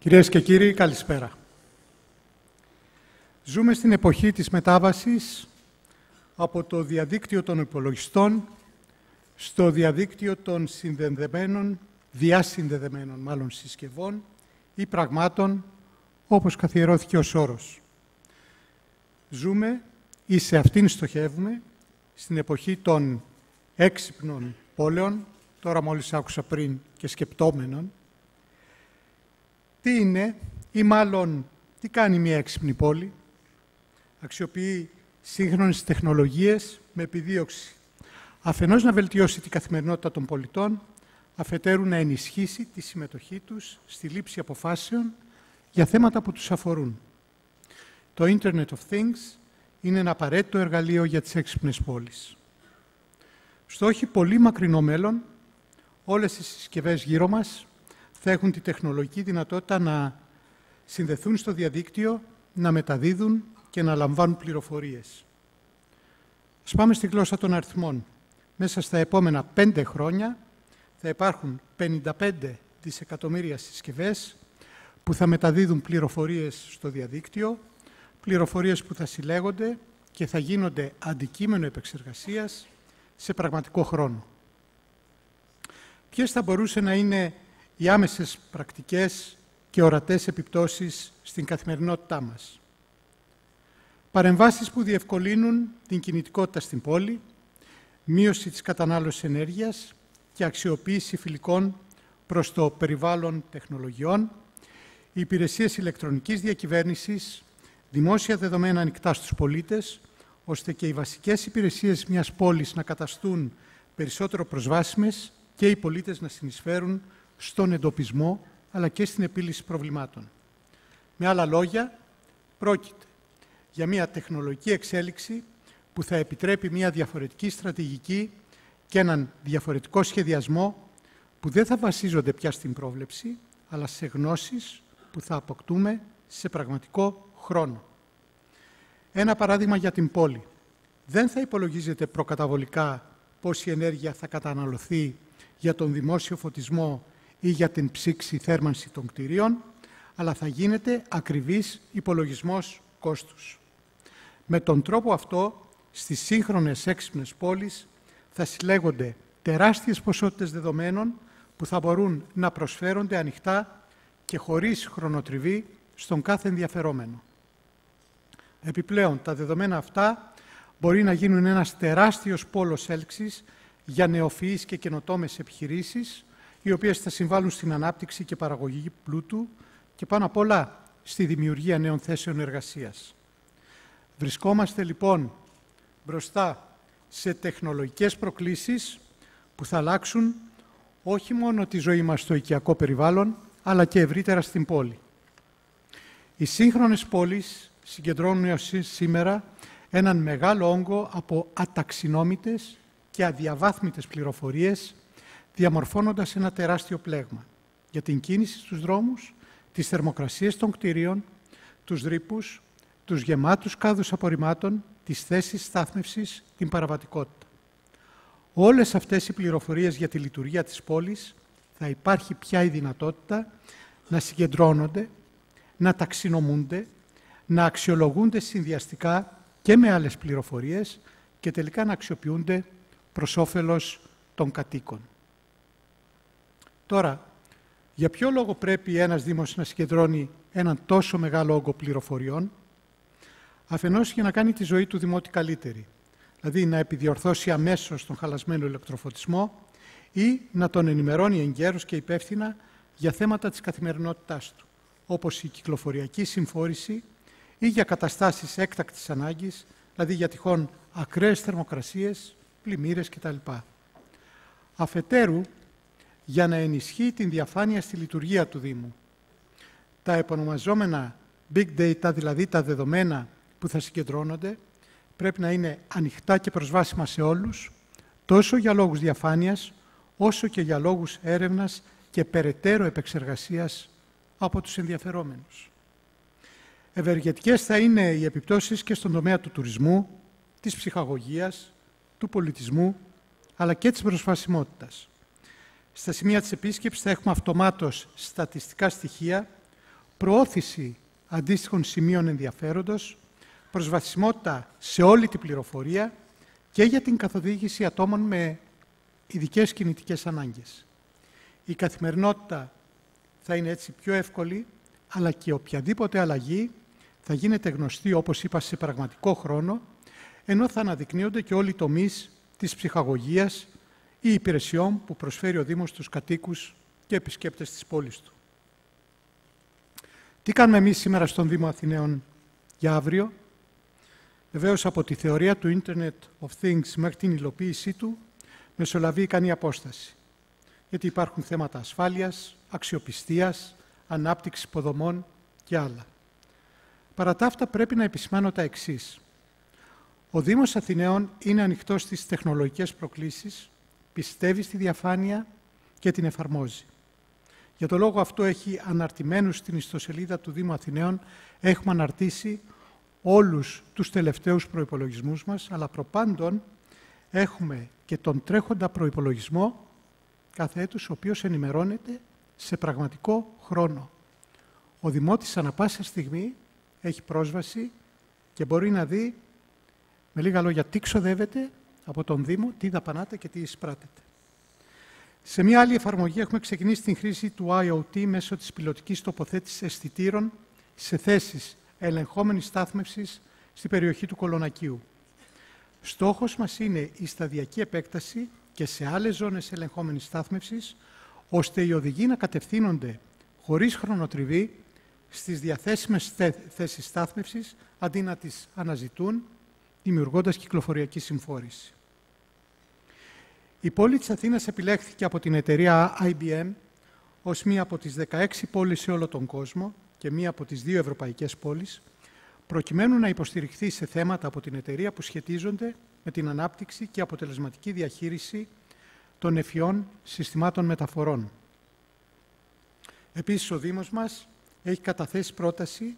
Κυρίες και κύριοι, καλησπέρα. Ζούμε στην εποχή της μετάβασης από το διαδίκτυο των υπολογιστών στο διαδίκτυο των συνδεδεμένων, διασυνδεδεμένων μάλλον συσκευών ή πραγμάτων, όπως καθιερώθηκε ο όρος. Ζούμε ή σε αυτήν στοχεύουμε στην εποχή των έξυπνων πόλεων, τώρα μόλις άκουσα πριν και σκεπτόμενων, τι είναι ή μάλλον τι κάνει μια έξυπνη πόλη. Αξιοποιεί σύγχρονες τεχνολογίες με επιδίωξη. Αφενός να βελτιώσει την καθημερινότητα των πολιτών, αφετέρου να ενισχύσει τη συμμετοχή τους στη λήψη αποφάσεων για θέματα που τους αφορούν. Το Internet of Things είναι ένα απαραίτητο εργαλείο για τις έξυπνες πόλεις. Στο όχι πολύ μακρινό μέλλον, όλες οι συσκευές γύρω μας θα έχουν τη τεχνολογική δυνατότητα να συνδεθούν στο διαδίκτυο, να μεταδίδουν και να λαμβάνουν πληροφορίες. Ας πάμε στη γλώσσα των αριθμών. Μέσα στα επόμενα πέντε χρόνια θα υπάρχουν 55 δισεκατομμύρια συσκευές που θα μεταδίδουν πληροφορίες στο διαδίκτυο, πληροφορίες που θα συλλέγονται και θα γίνονται αντικείμενο επεξεργασίας σε πραγματικό χρόνο. Ποιες θα μπορούσε να είναι οι άμεσες πρακτικές και ορατές επιπτώσεις στην καθημερινότητά μας. Παρεμβάσεις που διευκολύνουν την κινητικότητα στην πόλη, μείωση της κατανάλωσης ενέργειας και αξιοποίηση φιλικών προς το περιβάλλον τεχνολογιών, οι υπηρεσίες ηλεκτρονικής διακυβέρνησης, δημόσια δεδομένα ανοιχτά στους πολίτες, ώστε και οι βασικές υπηρεσίες μιας πόλης να καταστούν περισσότερο προσβάσιμες και οι πολίτες να συνεισφέρουν στον εντοπισμό αλλά και στην επίλυση προβλημάτων. Με άλλα λόγια, πρόκειται για μια τεχνολογική εξέλιξη που θα επιτρέπει μια διαφορετική στρατηγική και έναν διαφορετικό σχεδιασμό που δεν θα βασίζονται πια στην πρόβλεψη, αλλά σε γνώσεις που θα αποκτούμε σε πραγματικό χρόνο. Ένα παράδειγμα για την πόλη. Δεν θα υπολογίζεται προκαταβολικά πόση ενέργεια θα καταναλωθεί για τον δημόσιο φωτισμό ή για την ψήξη θέρμανση των κτηρίων, αλλά θα γίνεται ακριβής υπολογισμός κόστους. Με τον τρόπο αυτό, στις σύγχρονες έξυπνες πόλεις θα συλλέγονται τεράστιες ποσότητες δεδομένων που θα μπορούν να προσφέρονται ανοιχτά και χωρίς χρονοτριβή στον κάθε ενδιαφερόμενο. Επιπλέον, τα δεδομένα αυτά μπορεί να γίνουν ένας τεράστιος πόλος έλξης για νεοφυείς και καινοτόμες επιχειρήσεις, οι οποίες θα συμβάλλουν στην ανάπτυξη και παραγωγή πλούτου και πάνω απ' όλα στη δημιουργία νέων θέσεων εργασίας. Βρισκόμαστε λοιπόν μπροστά σε τεχνολογικές προκλήσεις που θα αλλάξουν όχι μόνο τη ζωή μας στο οικιακό περιβάλλον, αλλά και ευρύτερα στην πόλη. Οι σύγχρονες πόλεις συγκεντρώνουν σήμερα έναν μεγάλο όγκο από αταξινόμητες και αδιαβάθμιτες πληροφορίες διαμορφώνοντας ένα τεράστιο πλέγμα για την κίνηση στους δρόμους, τις θερμοκρασίες των κτηρίων, τους ρήπους, τους γεμάτους κάδους απορριμμάτων, τις θέσεις στάθμευσης, την παραβατικότητα. Όλες αυτές οι πληροφορίες για τη λειτουργία της πόλης θα υπάρχει πια η δυνατότητα να συγκεντρώνονται, να ταξινομούνται, να αξιολογούνται συνδυαστικά και με άλλες πληροφορίες και τελικά να αξιοποιούνται προς όφελος των κατοίκων. Τώρα, για ποιο λόγο πρέπει ένας Δήμος να συγκεντρώνει έναν τόσο μεγάλο όγκο πληροφοριών, αφενός για να κάνει τη ζωή του Δημότη καλύτερη, δηλαδή να επιδιορθώσει αμέσως τον χαλασμένο ηλεκτροφωτισμό ή να τον ενημερώνει εγκαίρως και υπεύθυνα για θέματα της καθημερινότητάς του, όπως η κυκλοφοριακή συμφόρηση ή για καταστάσεις έκτακτης ανάγκης, δηλαδή για τυχόν ακραίες θερμοκρασίες, πλημμύρες κτλ. Αφετέρου, για να ενισχύει την διαφάνεια στη λειτουργία του Δήμου. Τα επωνομαζόμενα big data, δηλαδή τα δεδομένα που θα συγκεντρώνονται, πρέπει να είναι ανοιχτά και προσβάσιμα σε όλους, τόσο για λόγους διαφάνειας, όσο και για λόγους έρευνας και περαιτέρω επεξεργασίας από τους ενδιαφερόμενους. Ευεργετικές θα είναι οι επιπτώσεις και στον τομέα του τουρισμού, της ψυχαγωγίας, του πολιτισμού, αλλά και της προσβασιμότητας. Στα σημεία της επίσκεψης θα έχουμε αυτομάτως στατιστικά στοιχεία, προώθηση αντίστοιχων σημείων ενδιαφέροντος, προσβασιμότητα σε όλη την πληροφορία και για την καθοδήγηση ατόμων με ειδικές κινητικές ανάγκες. Η καθημερινότητα θα είναι έτσι πιο εύκολη, αλλά και οποιαδήποτε αλλαγή θα γίνεται γνωστή, όπως είπα, σε πραγματικό χρόνο, ενώ θα αναδεικνύονται και όλοι οι τομείς της ψυχαγωγίας ή υπηρεσιών που προσφέρει ο Δήμος στους κατοίκους και επισκέπτες της πόλης του. Τι κάνουμε εμείς σήμερα στον Δήμο Αθηναίων για αύριο; Βεβαίως από τη θεωρία του Internet of Things μέχρι την υλοποίησή του μεσολαβεί ικανή απόσταση. Γιατί υπάρχουν θέματα ασφάλειας, αξιοπιστίας, ανάπτυξης υποδομών και άλλα. Παρά τα αυτά πρέπει να επισημάνω τα εξής. Ο Δήμος Αθηναίων είναι ανοιχτός στις τεχνολογικές προκλήσεις, πιστεύει στη διαφάνεια και την εφαρμόζει. Για το λόγο αυτό έχει αναρτημένους στην ιστοσελίδα του Δήμου Αθηναίων, έχουμε αναρτήσει όλους τους τελευταίους προϋπολογισμούς μας, αλλά προπάντων έχουμε και τον τρέχοντα προϋπολογισμό κάθε έτους, ο οποίος ενημερώνεται σε πραγματικό χρόνο. Ο Δημότης ανα πάσα στιγμή έχει πρόσβαση και μπορεί να δει με λίγα λόγια τι ξοδεύεται από τον Δήμο, τι δαπανάτε και τι εισπράτεται. Σε μια άλλη εφαρμογή έχουμε ξεκινήσει την χρήση του IoT μέσω της πιλωτικής τοποθέτησης αισθητήρων σε θέσεις ελεγχόμενης στάθμευσης στην περιοχή του Κολονακίου. Στόχος μας είναι η σταδιακή επέκταση και σε άλλες ζώνες ελεγχόμενης στάθμευσης, ώστε οι οδηγοί να κατευθύνονται χωρίς χρονοτριβή στις διαθέσιμες θέσεις στάθμευσης, αντί να τις αναζητούν, δημιουργώντας κυκλοφοριακή συμφόρηση. Η πόλη της Αθήνας επιλέχθηκε από την εταιρεία IBM ως μία από τις 16 πόλεις σε όλο τον κόσμο και μία από τις δύο ευρωπαϊκές πόλεις, προκειμένου να υποστηριχθεί σε θέματα από την εταιρεία που σχετίζονται με την ανάπτυξη και αποτελεσματική διαχείριση των εφιών συστημάτων μεταφορών. Επίσης, ο Δήμος μας έχει καταθέσει πρόταση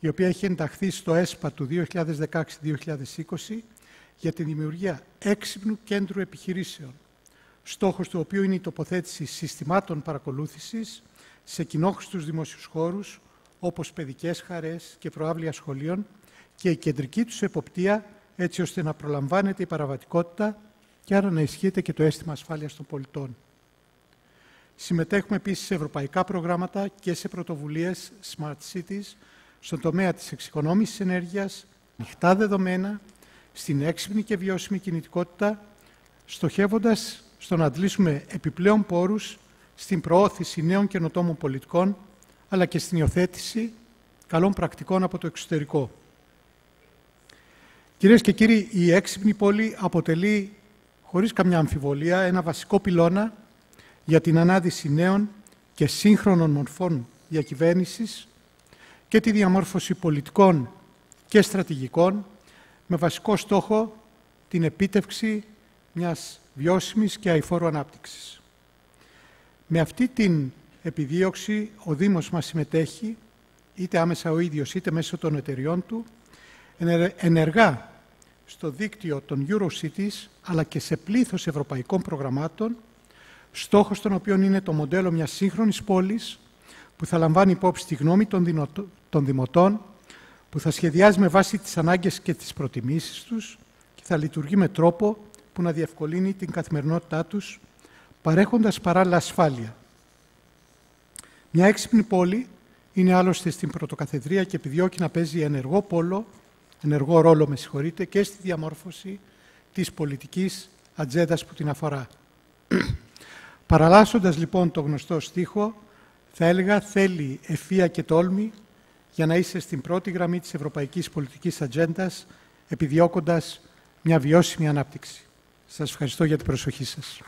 η οποία έχει ενταχθεί στο ΕΣΠΑ του 2016-2020 για τη δημιουργία έξυπνου κέντρου επιχειρήσεων, στόχος του οποίου είναι η τοποθέτηση συστημάτων παρακολούθησης σε κοινόχρηστους δημόσιους χώρους, όπως παιδικές χαρές και προάβλια σχολείων και η κεντρική τους εποπτεία έτσι ώστε να προλαμβάνεται η παραβατικότητα και άρα να ισχύεται και το αίσθημα ασφάλειας των πολιτών. Συμμετέχουμε επίσης σε ευρωπαϊκά προγράμματα και σε πρωτοβουλίες Smart Cities στον τομέα της εξοικονόμησης ενέργειας, ανοιχτά δεδομένα, στην έξυπνη και βιώσιμη κινητικότητα, στοχεύοντας στο να αντλήσουμε επιπλέον πόρους στην προώθηση νέων καινοτόμων πολιτικών, αλλά και στην υιοθέτηση καλών πρακτικών από το εξωτερικό. Κυρίες και κύριοι, η έξυπνη πόλη αποτελεί, χωρίς καμιά αμφιβολία, ένα βασικό πυλώνα για την ανάδυση νέων και σύγχρονων μορφών διακυβέρνησης και τη διαμόρφωση πολιτικών και στρατηγικών με βασικό στόχο την επίτευξη μιας βιώσιμης και αηφόρου ανάπτυξης. Με αυτή την επιδίωξη ο Δήμος μας συμμετέχει, είτε άμεσα ο ίδιος είτε μέσω των εταιριών του, ενεργά στο δίκτυο των EuroCities, αλλά και σε πλήθος ευρωπαϊκών προγραμμάτων, στόχος των οποίων είναι το μοντέλο μιας σύγχρονης πόλης, που θα λαμβάνει υπόψη τη γνώμη των δημοτών, που θα σχεδιάζει με βάση τις ανάγκες και τις προτιμήσεις τους και θα λειτουργεί με τρόπο που να διευκολύνει την καθημερινότητά τους, παρέχοντας παράλληλα ασφάλεια. Μια έξυπνη πόλη είναι άλλωστε στην πρωτοκαθεδρία και επιδιώκει να παίζει ενεργό πόλο, ενεργό ρόλο με συγχωρείτε, και στη διαμόρφωση της πολιτικής ατζέντας που την αφορά. Παραλάσσοντας λοιπόν το γνωστό στίχο, θα έλεγα θέλει ευφία και τόλμη για να είσαι στην πρώτη γραμμή της ευρωπαϊκής πολιτικής ατζέντας, επιδιώκοντας μια βιώσιμη ανάπτυξη. Σας ευχαριστώ για την προσοχή σας.